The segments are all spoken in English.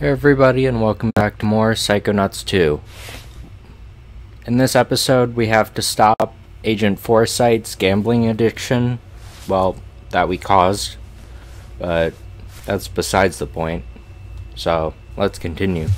Hey everybody and welcome back to more Psychonauts 2. In this episode we have to stop Agent Forsythe's gambling addiction, well, that we caused, but that's besides the point. So, let's continue.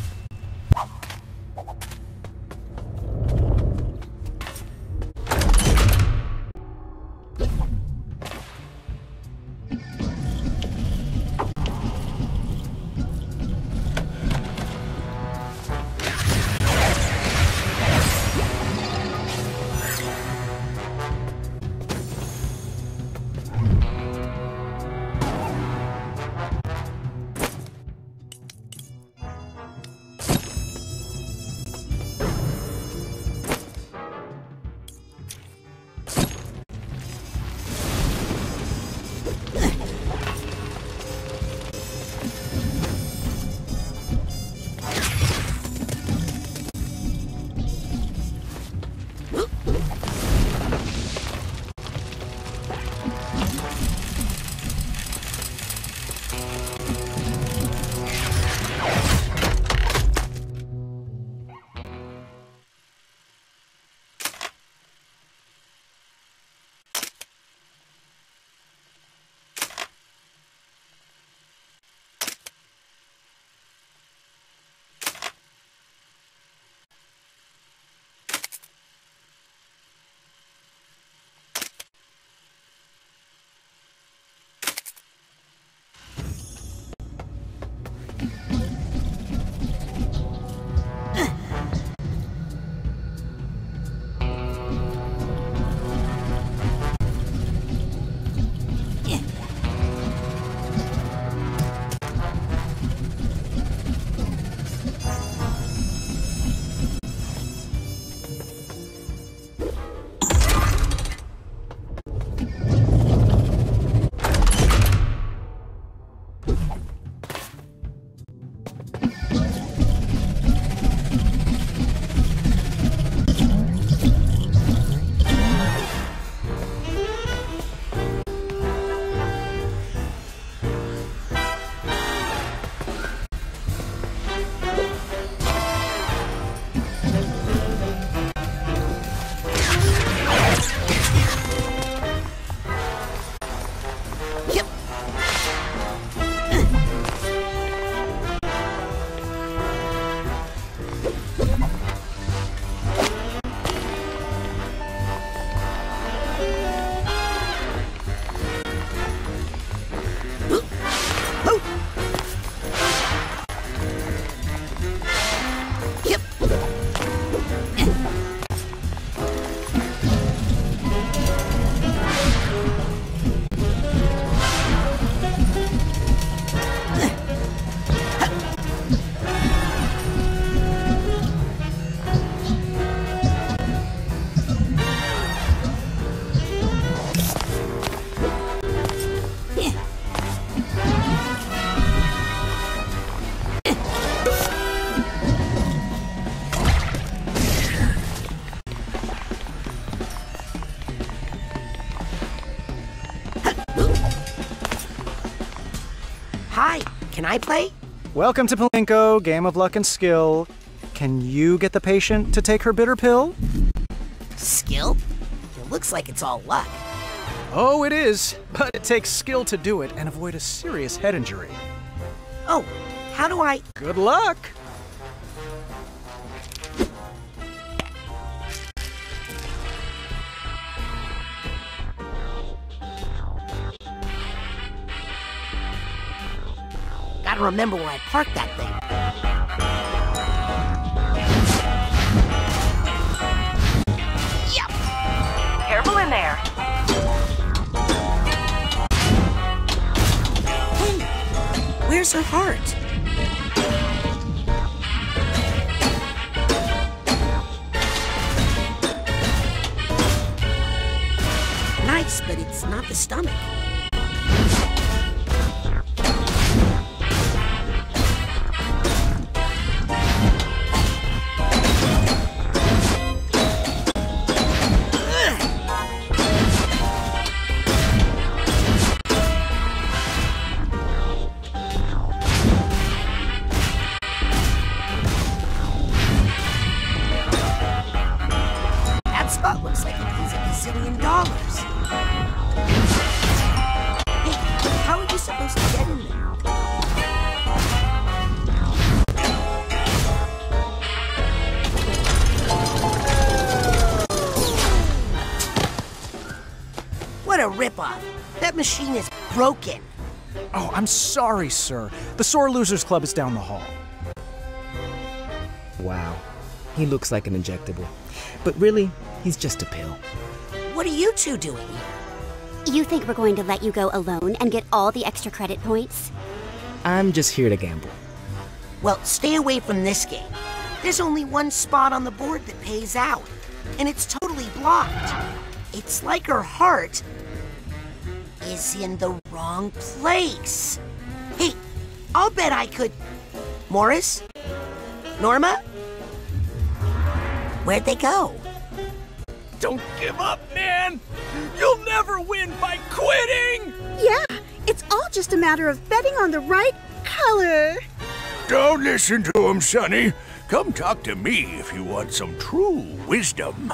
I play? Welcome to Palinko, game of luck and skill. Can you get the patient to take her bitter pill? Skill? It looks like it's all luck. Oh, it is, but it takes skill to do it and avoid a serious head injury. Oh, how do I. Good luck! Remember where I parked that thing. Yep. Careful in there. Where's her heart? That machine is broken. Oh, I'm sorry, sir. The Sore Losers Club is down the hall. Wow. He looks like an injectable. But really, he's just a pill. What are you two doing here? You think we're going to let you go alone and get all the extra credit points? I'm just here to gamble. Well, stay away from this game. There's only one spot on the board that pays out, and it's totally blocked. It's like her heart is in the wrong place. Hey, I'll bet I could. Morris? Norma? Where'd they go? Don't give up, man! You'll never win by quitting! Yeah, it's all just a matter of betting on the right color. Don't listen to him, Sonny. Come talk to me if you want some true wisdom.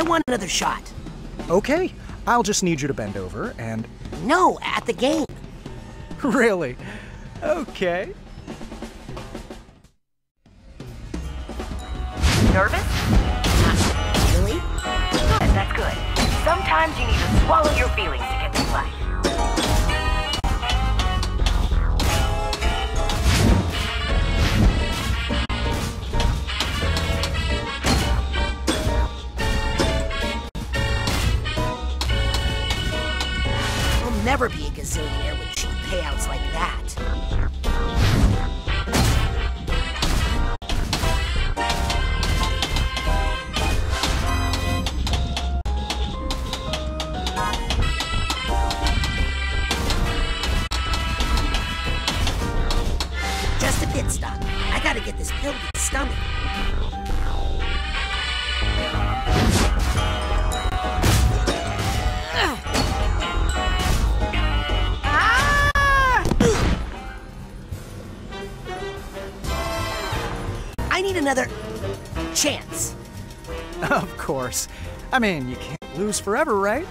I want another shot. Okay, I'll just need you to bend over and. No, at the game. really? Okay. Nervous? Really? Good, that's good. Sometimes you need to swallow your feelings gazillionaire with cheap payouts like that. I mean, you can't lose forever, right?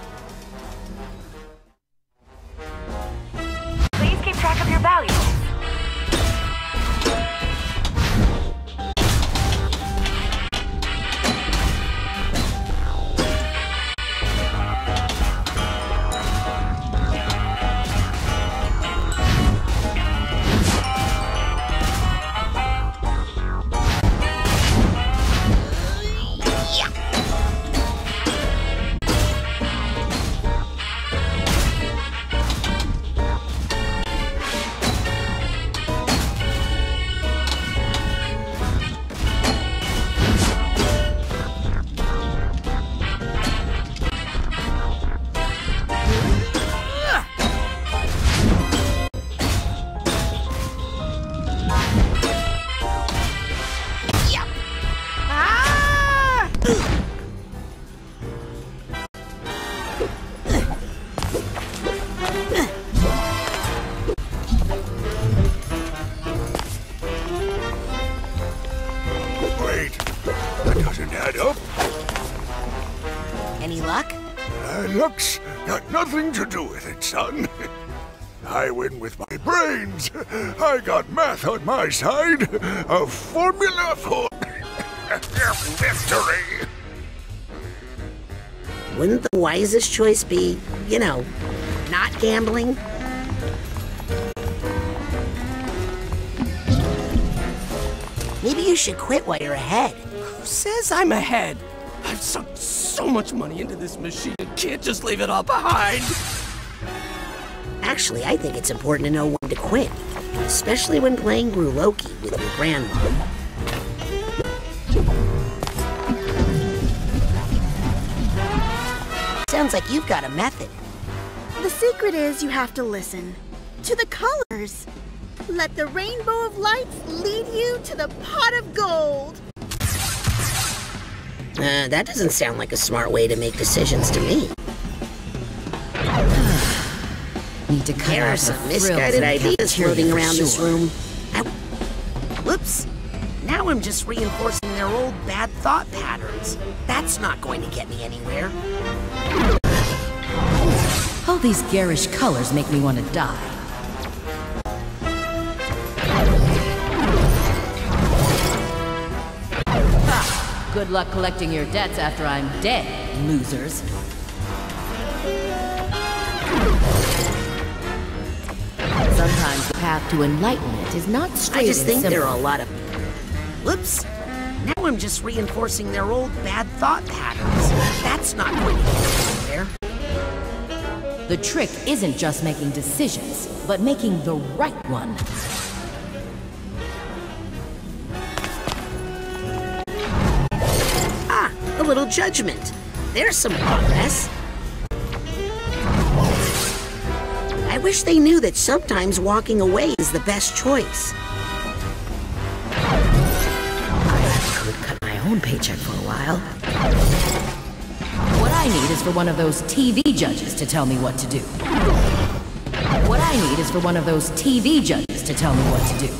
I win with my brains. I got math on my side. A formula for victory. Wouldn't the wisest choice be, you know, not gambling? Maybe you should quit while you're ahead. Who says I'm ahead? I've sunk so much money into this machine. I Can't just leave it all behind. Actually, I think it's important to know when to quit, especially when playing Gruloki with your grandma. Sounds like you've got a method. The secret is you have to listen to the colors. Let the rainbow of lights lead you to the pot of gold. Uh, that doesn't sound like a smart way to make decisions to me. Need to cut There out are some misguided ideas floating for around this room. I... Whoops. Now I'm just reinforcing their old bad thought patterns. That's not going to get me anywhere. All these garish colors make me want to die. Ah, Good luck collecting your debts after I'm dead, losers. Sometimes the path to enlightenment is not straight I just think there are a lot of. Whoops. Now I'm just reinforcing their old bad thought patterns. That's not going to get anywhere. The trick isn't just making decisions, but making the right one. Ah, a little judgment. There's some progress. Wish they knew that sometimes walking away is the best choice. I could cut my own paycheck for a while. What I need is for one of those TV judges to tell me what to do. What I need is for one of those TV judges to tell me what to do.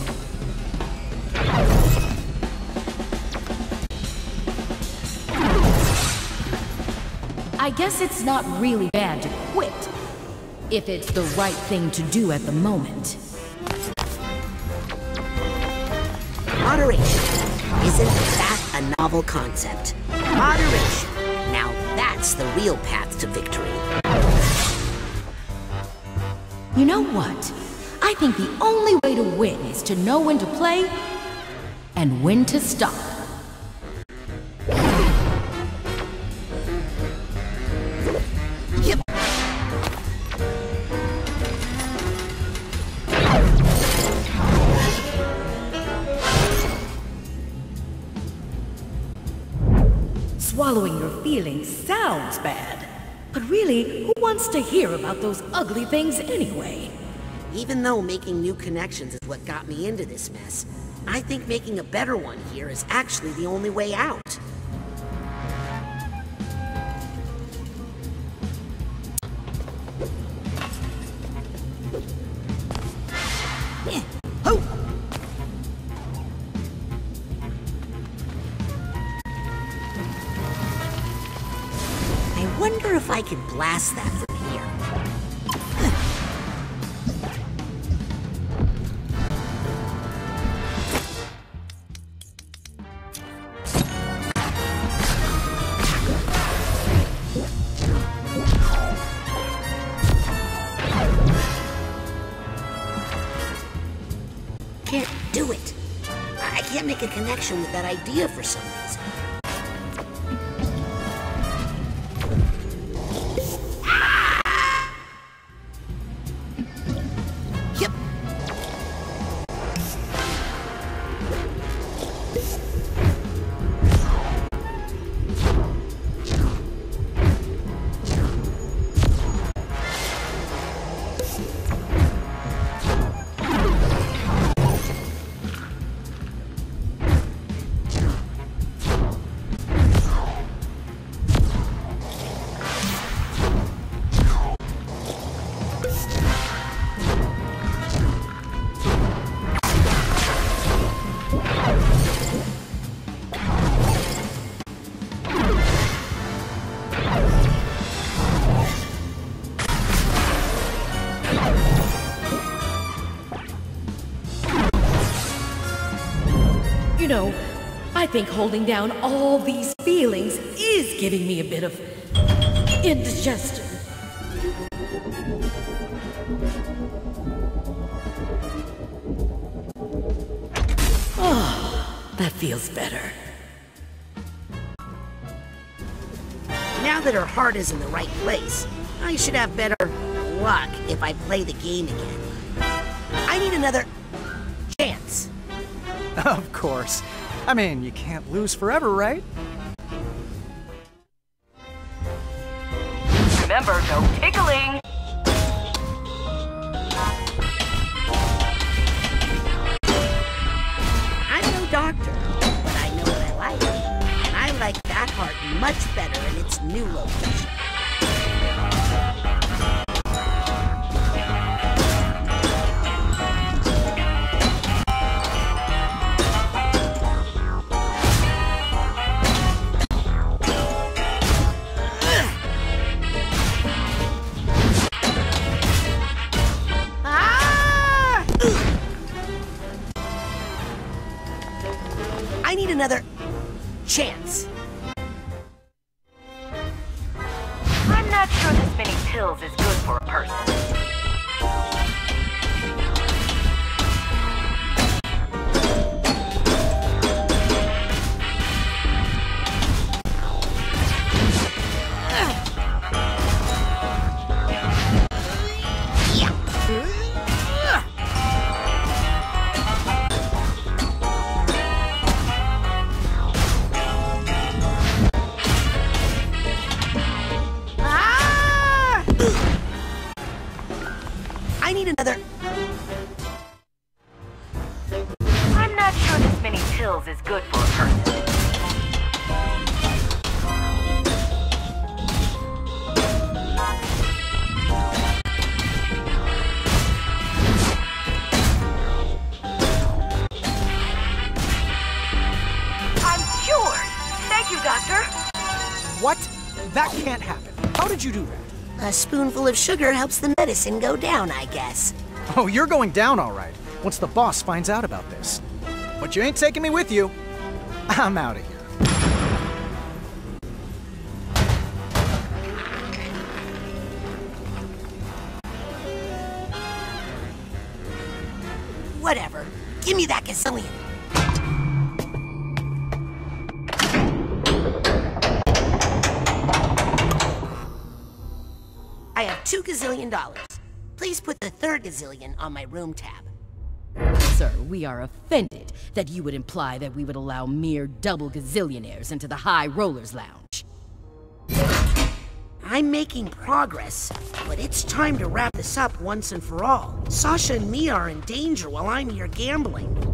I guess it's not really bad to quit if it's the right thing to do at the moment. Moderation. Isn't that a novel concept? Moderation. Now that's the real path to victory. You know what? I think the only way to win is to know when to play and when to stop. To hear about those ugly things anyway? Even though making new connections is what got me into this mess, I think making a better one here is actually the only way out. Eh! I wonder if I can blast that connection with that idea for some think holding down all these feelings is giving me a bit of indigestion. Oh, that feels better. Now that her heart is in the right place, I should have better luck if I play the game again. I need another chance. Of course. I mean, you can't lose forever, right? Sugar helps the medicine go down, I guess. Oh, you're going down all right, once the boss finds out about this. But you ain't taking me with you. I'm out gazillion on my room tab. Sir, we are offended that you would imply that we would allow mere double gazillionaires into the High Rollers Lounge. I'm making progress, but it's time to wrap this up once and for all. Sasha and me are in danger while I'm here gambling.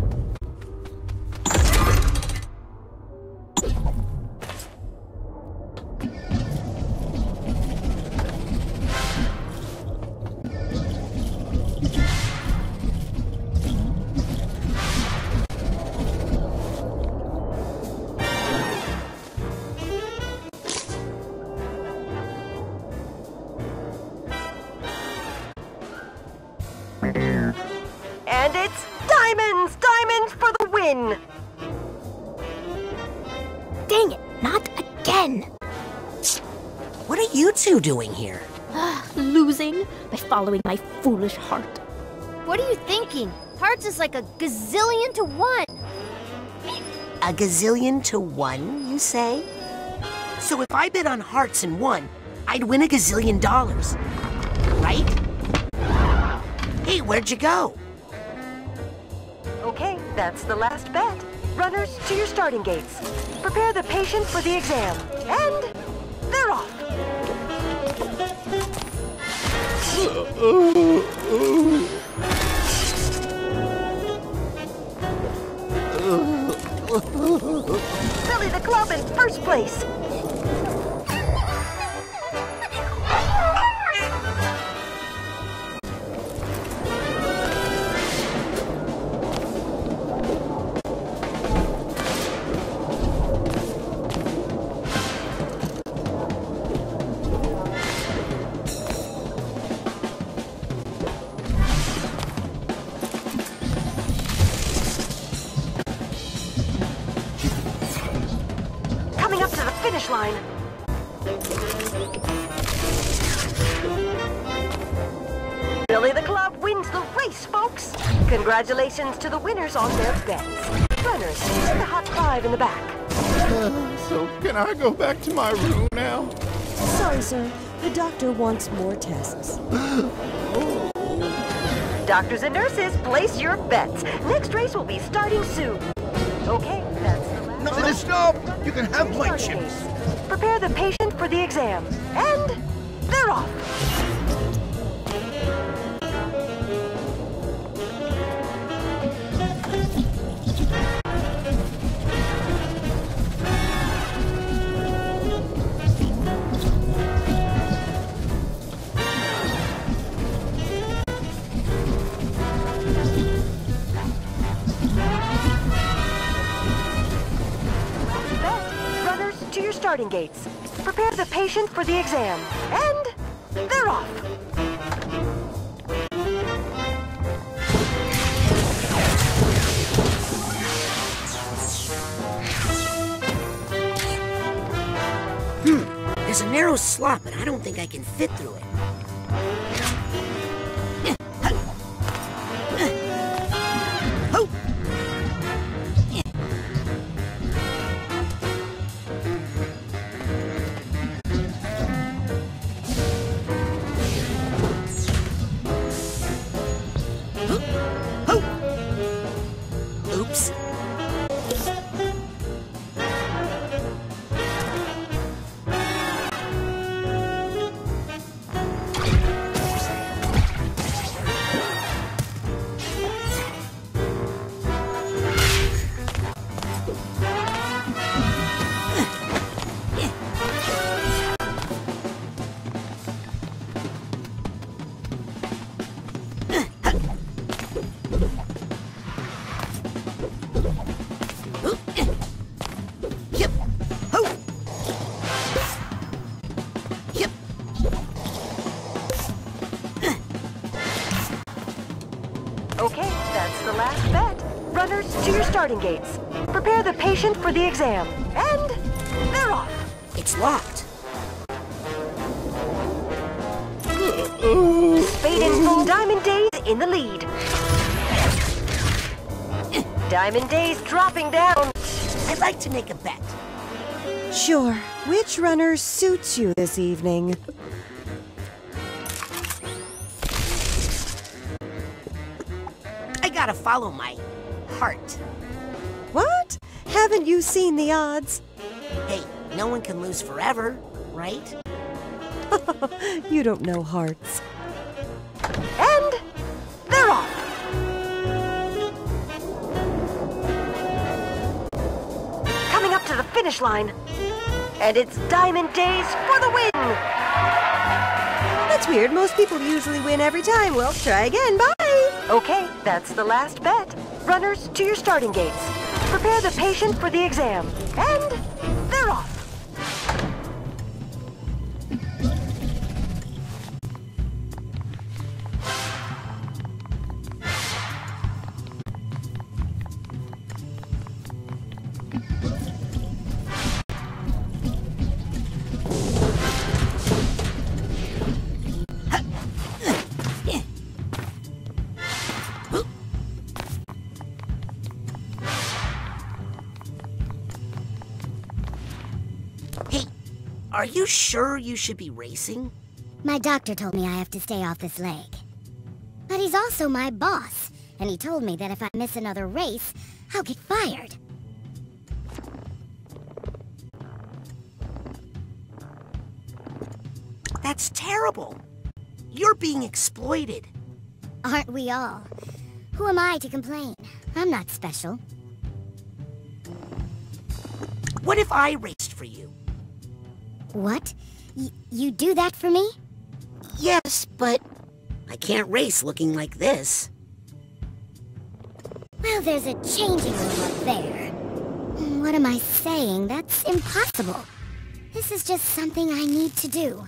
Following my foolish heart. What are you thinking? Hearts is like a gazillion to one. A gazillion to one, you say? So if I bet on hearts and won, I'd win a gazillion dollars. Right? Hey, where'd you go? Okay, that's the last bet. Runners to your starting gates. Prepare the patient for the exam. And Billy the Club in first place. Congratulations to the winners on their bets. Runners, see the hot five in the back. So, can I go back to my room now? Sorry, sir. The doctor wants more tests. Doctors and nurses, place your bets. Next race will be starting soon. Okay, that's the last. No, no, stop! You can have my chips. Prepare the patient for the exam. And they're off. Starting gates. Prepare the patient for the exam. And they're off. Hmm. There's a narrow slot, but I don't think I can fit through it. Runners, to your starting gates. Prepare the patient for the exam. And they're off. It's locked. Spade and full Diamond Days in the lead. Diamond Days dropping down. I'd like to make a bet. Sure. Which runner suits you this evening? I gotta follow my heart. What? Haven't you seen the odds? Hey, no one can lose forever, right? you don't know hearts. And they're off. Coming up to the finish line. And it's Diamond Days for the win! That's weird. Most people usually win every time. Well, try again. Bye! Okay, that's the last bet. Runners, to your starting gates. Prepare the patient for the exam. And are you sure you should be racing? My doctor told me I have to stay off this leg. But he's also my boss, and he told me that if I miss another race, I'll get fired. That's terrible. You're being exploited. Aren't we all? Who am I to complain? I'm not special. What if I raced for you? What? Y you do that for me? Yes, but I can't race looking like this. Well, there's a changing room up there. What am I saying? That's impossible. This is just something I need to do.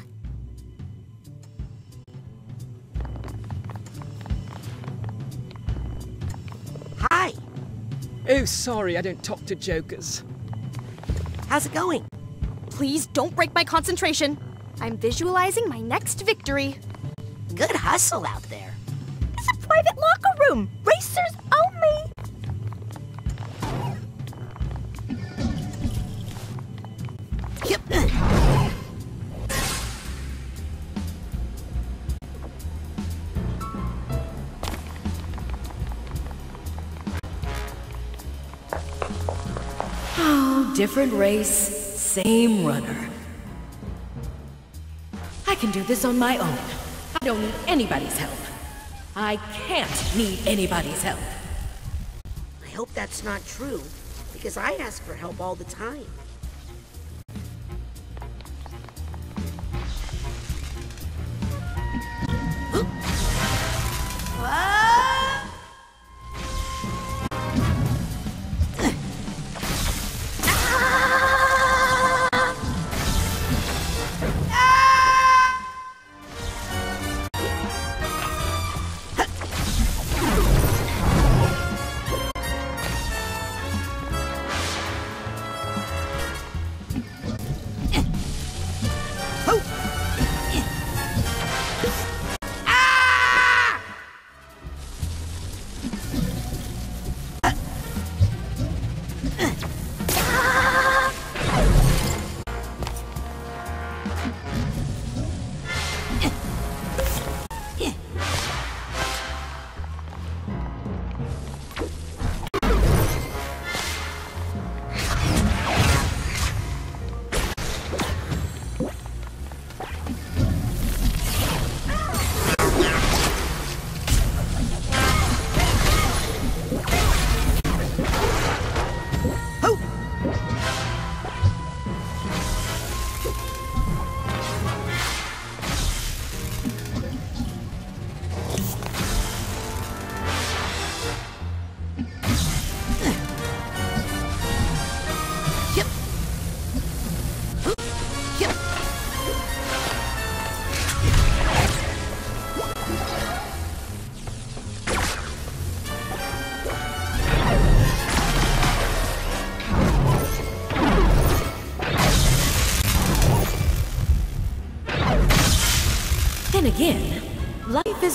Hi, Oh, sorry, I don't talk to jokers. how's it going? Please don't break my concentration. I'm visualizing my next victory. Good hustle out there. It's a private locker room. Racers only. Yep. Oh, different race, same runner. I can do this on my own. I don't need anybody's help. I can't need anybody's help. I hope that's not true, because I ask for help all the time.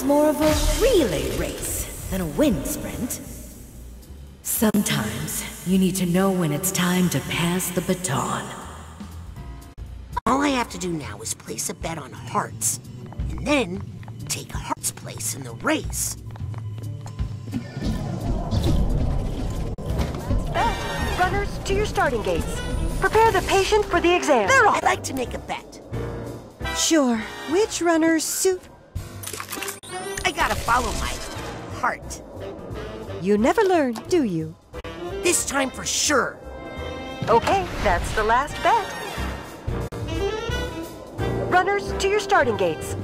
Is more of a relay race than a wind sprint. Sometimes you need to know when it's time to pass the baton. All I have to do now is place a bet on Hearts, and then take Hearts' place in the race. Bet! Runners, to your starting gates. Prepare the patient for the exam. They're all. I'd like to make a bet. Sure. Which runner's suit? I gotta follow my heart. You never learn, do you? This time for sure. Okay, that's the last bet. Runners, to your starting gates.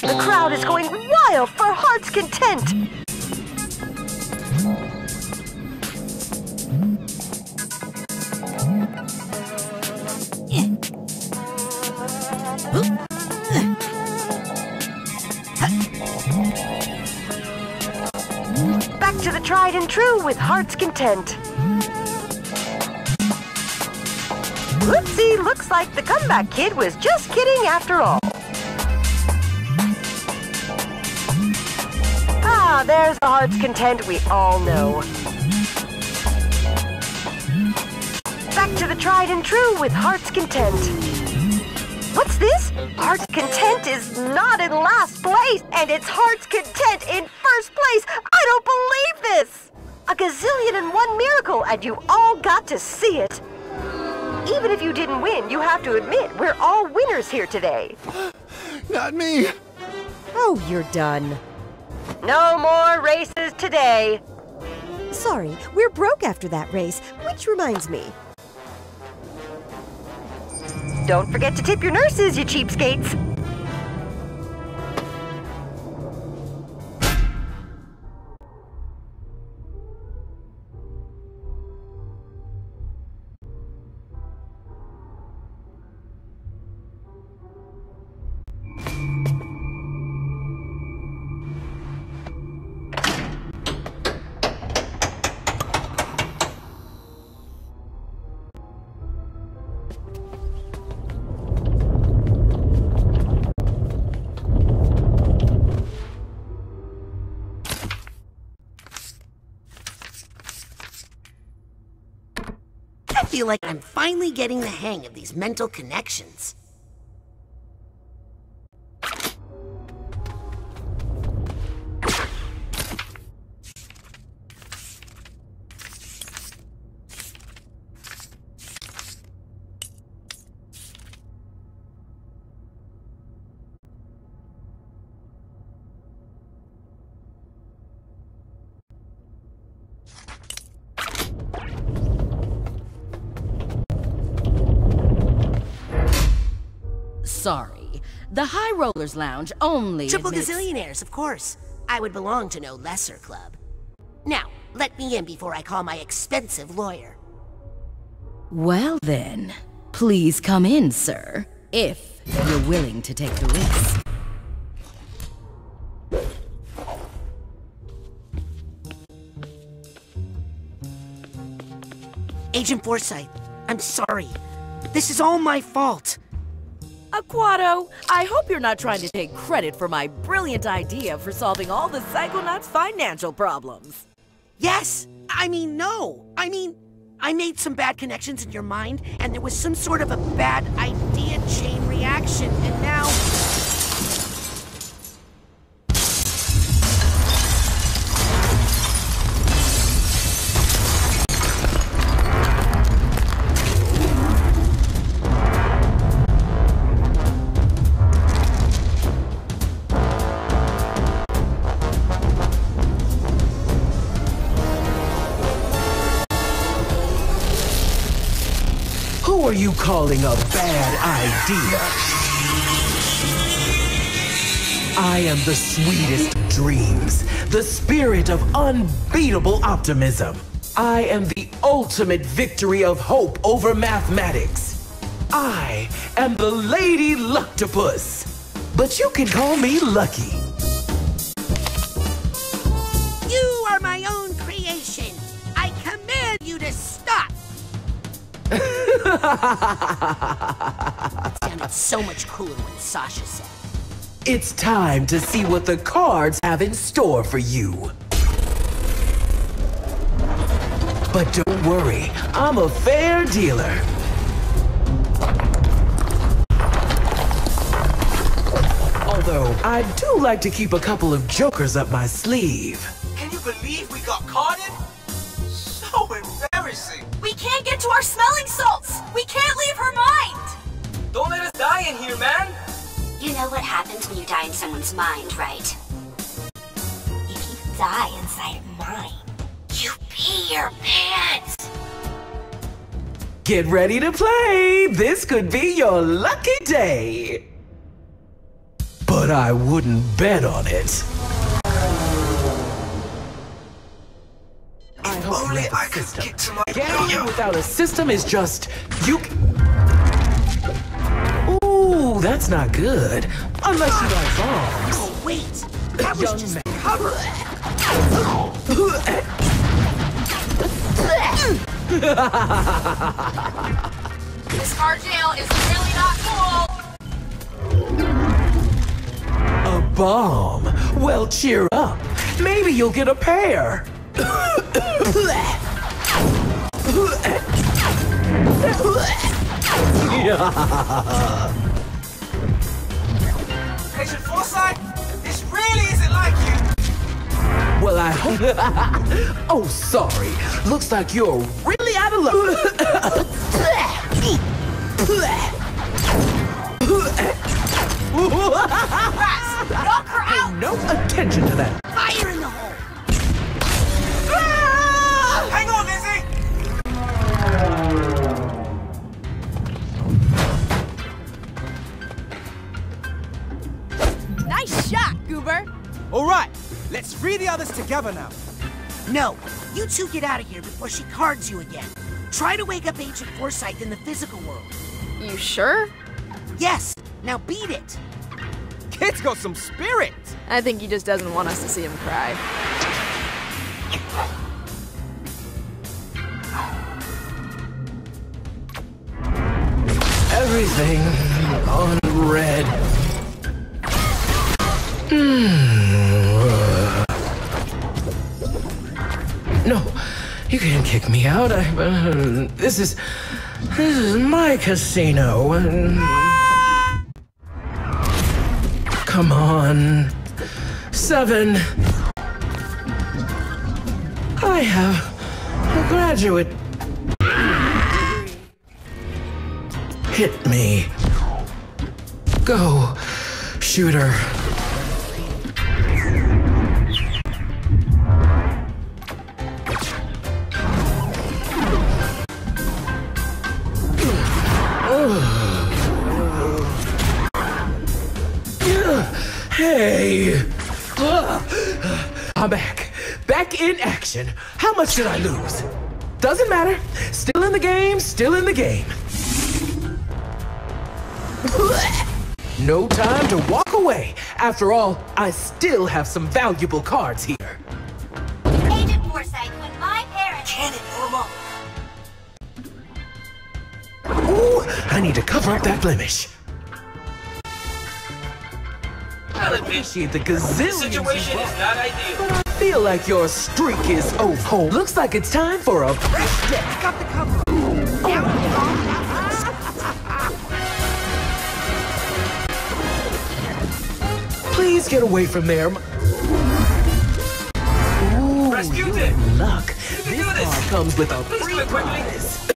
The crowd is going wild for Heart's Content. The tried and true with Heart's Content. Whoopsie, looks like the comeback kid was just kidding after all. Ah, there's the Heart's Content we all know. Back to the tried and true with Heart's Content. What's this? Heart's Content is not in last place, and it's Heart's Content in first place. I don't believe this! A gazillion and one miracle, and you all got to see it. Even if you didn't win, you have to admit we're all winners here today. Not me. Oh, you're done. No more races today. Sorry, we're broke after that race, which reminds me. Don't forget to tip your nurses, you cheapskates. Feel like I'm finally getting the hang of these mental connections. Sorry. The High Rollers Lounge only Triple admits... gazillionaires, of course. I would belong to no lesser club. Now, let me in before I call my expensive lawyer. Well then, please come in, sir. If you're willing to take the risk. Agent Forsythe, I'm sorry. This is all my fault. Aquato, I hope you're not trying to take credit for my brilliant idea for solving all the Psychonauts' financial problems. Yes! I mean, no! I mean, I made some bad connections in your mind, and there was some sort of a bad idea chain reaction, and now. Calling a bad idea? I am the sweetest dreams, the spirit of unbeatable optimism. I am the ultimate victory of hope over mathematics. I am the Lady Luctopus, but you can call me Lucky. Sounded so much cooler when Sasha said. It's time to see what the cards have in store for you. But don't worry, I'm a fair dealer. Although, I do like to keep a couple of jokers up my sleeve. Can you believe we got carded? Can't get to our smelling salts. We can't leave her mind. Don't let us die in here, man. You know what happens when you die in someone's mind, right? If you die inside mine, you pee your pants. Get ready to play! This could be your lucky day! But I wouldn't bet on it. If only I could get to my Gambling oh, without a system is just you. Ooh, that's not good. Unless you like bombs. Oh, wait! That was just cover! This car jail is really not cool. A bomb? Well, cheer up. Maybe you'll get a pair. Agent Forsythe, this really isn't like you. Well, I hope. oh, sorry. Looks like you're really out of luck. Knock her out. Pay no attention to that. Shot, Goober. All right, let's free the others together now. No, you two get out of here before she cards you again. Try to wake up Agent Forsythe in the physical world. You sure? Yes, now beat it. Kid's got some spirit. I think he just doesn't want us to see him cry. Everything on red. No, you can't kick me out. I, uh, this is this is my casino. Come on, seven. I have a graduate. Hit me. Go, shooter. Back in action. How much did I lose? Doesn't matter. Still in the game, still in the game. No time to walk away. After all, I still have some valuable cards here. Agent Forsythe, when my parents... Cannon, Norma. Ooh, I need to cover up that blemish. I'll Appreciate the this gazillions situation is not ideal. Feel like your streak is over. Looks like it's time for a fresh day. Got the cover. Please get away from there. Ooh, Razputin! luck. This card comes with a free do it quickly. prize.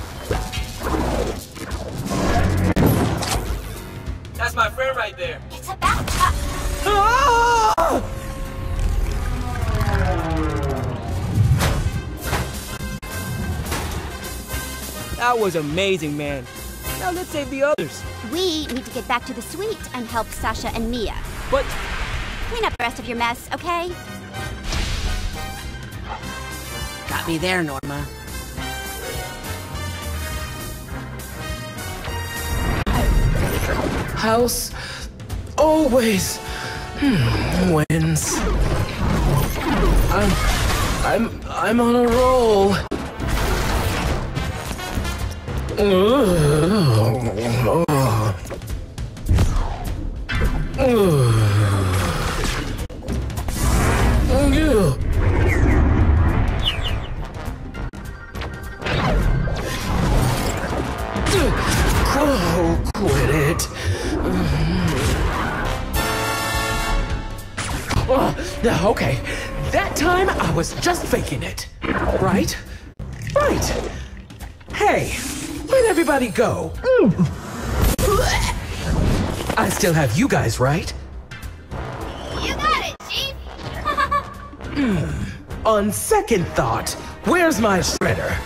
That's my friend right there. It's about time. Ah! That was amazing, man. Now let's save the others. We need to get back to the suite and help Sasha and Milla. But Clean up the rest of your mess, okay? Got me there, Norma. House always hmm, wins. I'm I'm I'm on a roll. Oh, quit it. Okay, that time I was just faking it. Right? Right. Hey, where'd everybody go? I still have you guys, right? You got it, Chief. Hmm. On second thought, where's my shredder?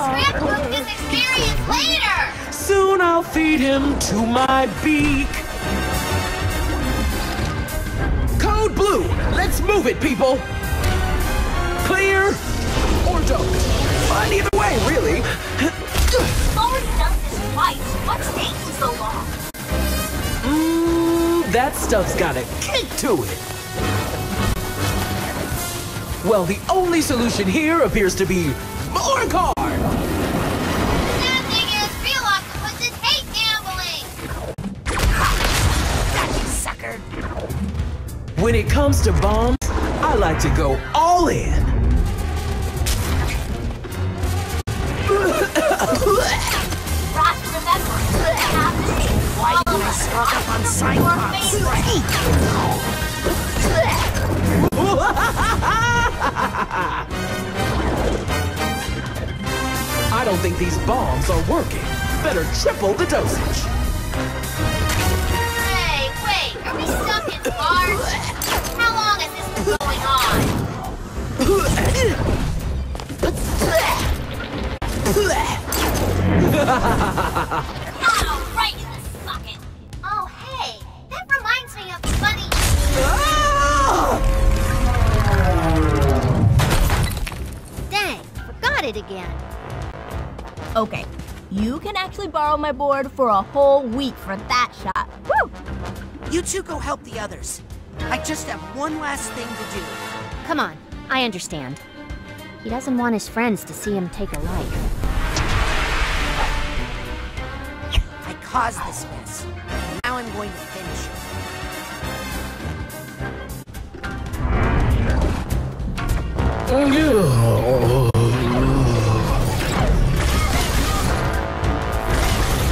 Scrapbook this experience later! Soon I'll feed him to my beak. Code blue, let's move it, people. Clear or don't. Fine either way, really. Already done this twice. What's taking so long? Mmm, that stuff's got a kick to it. Well, the only solution here appears to be more cars. When it comes to bombs, I like to go all in. I don't think these bombs are working. Better triple the dosage. Oh, right in the socket. Oh, hey, that reminds me of funny. Dang, forgot it again. Okay, you can actually borrow my board for a whole week for that shot. Woo! You two go help the others. I just have one last thing to do. Come on, I understand. He doesn't want his friends to see him take a life. I caused this mess. Now I'm going to finish it.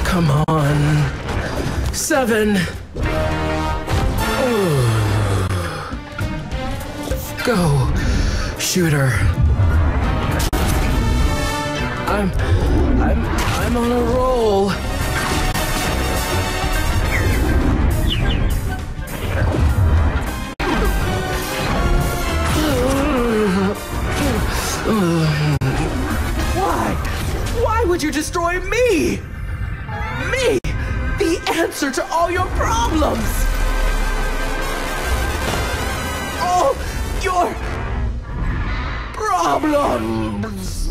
Come on. Seven. Go, shooter. I'm, I'm, I'm on a roll. Why? Why would you destroy me? Me! The answer to all your problems! Problems!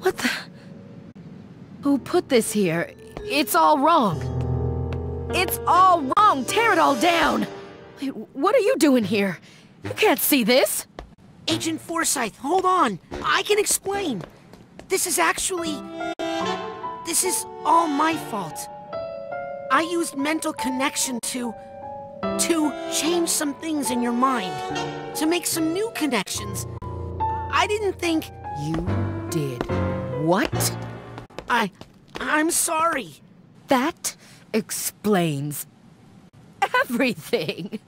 What the? Who put this here? It's all wrong. It's all wrong. Tear it all down. Wait, what are you doing here? You can't see this. Agent Forsythe, hold on. I can explain. This is actually. This is all my fault. I used mental connection to. to change some things in your mind. To make some new connections. I didn't think. You did what? I. I'm sorry. That explains everything.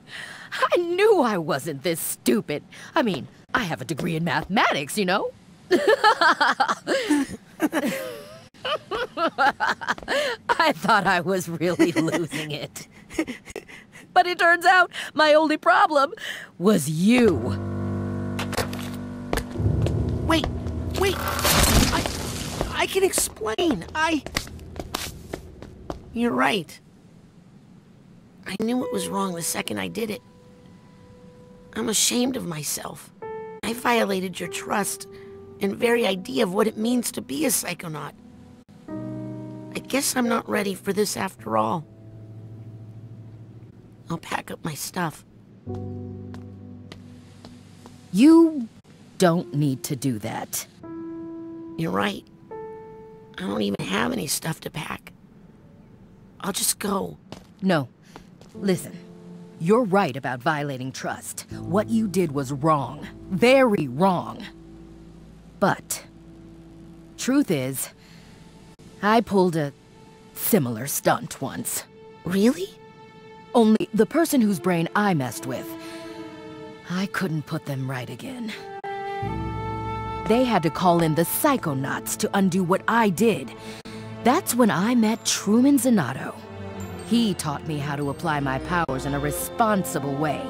I knew I wasn't this stupid. I mean, I have a degree in mathematics, you know? I thought I was really losing it. But it turns out my only problem was you. Wait, wait. I. I can explain. I. You're right. I knew it was wrong the second I did it. I'm ashamed of myself. I violated your trust and very idea of what it means to be a psychonaut. I guess I'm not ready for this after all. I'll pack up my stuff. You don't need to do that. You're right. I don't even have any stuff to pack. I'll just go. No. Listen. You're right about violating trust. What you did was wrong. Very wrong. But, truth is, I pulled a similar stunt once. Really? Only the person whose brain I messed with, I couldn't put them right again. They had to call in the Psychonauts to undo what I did. That's when I met Truman Zanotto. He taught me how to apply my powers in a responsible way.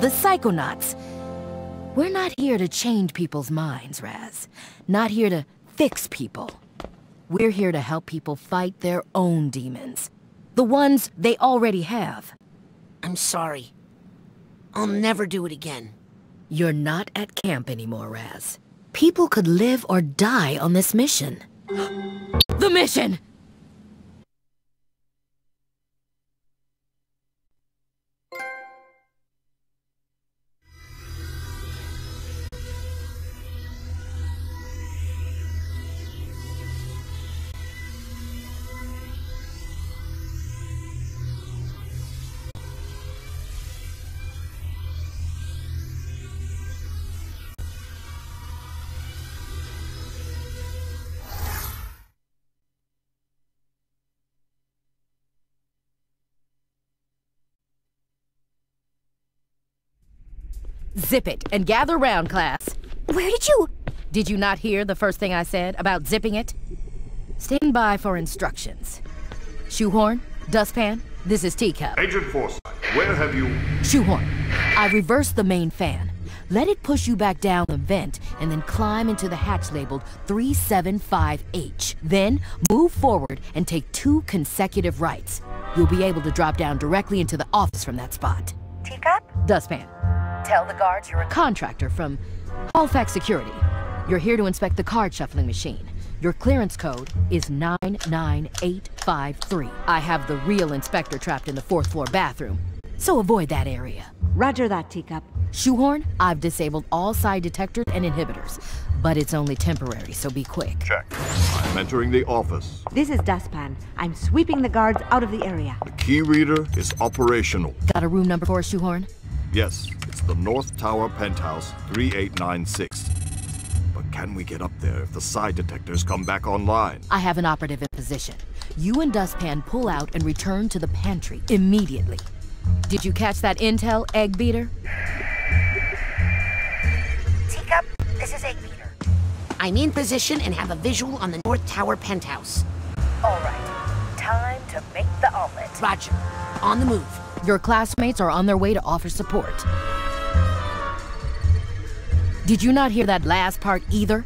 The Psychonauts. We're not here to change people's minds, Raz. Not here to fix people. We're here to help people fight their own demons. The ones they already have. I'm sorry. I'll never do it again. You're not at camp anymore, Raz. People could live or die on this mission. the mission! Zip it and gather round, class. Where did you... Did you not hear the first thing I said about zipping it? Stand by for instructions. Shoehorn, Dustpan, this is Teacup. Agent Forsythe, where have you... Shoehorn, I reversed the main fan. Let it push you back down the vent and then climb into the hatch labeled 375H. Then move forward and take two consecutive rights. You'll be able to drop down directly into the office from that spot. Teacup? Dustpan. Tell the guards you're a contractor from Halifax Security. You're here to inspect the card shuffling machine. Your clearance code is 99853. I have the real inspector trapped in the fourth floor bathroom, so avoid that area. Roger that, Teacup. Shoehorn, I've disabled all psi detectors and inhibitors, but it's only temporary, so be quick. Check. I'm entering the office. This is Dustpan. I'm sweeping the guards out of the area. The key reader is operational. Got a room number for us, Shoehorn? Yes, it's the North Tower Penthouse 3896. But can we get up there if the psi detectors come back online? I have an operative in position. You and Dustpan pull out and return to the pantry immediately. Did you catch that intel, Egg Beater? Teacup, this is Egg Beater. I'm in position and have a visual on the North Tower penthouse. All right. Time to make the omelet. Roger. On the move. Your classmates are on their way to offer support. Did you not hear that last part either?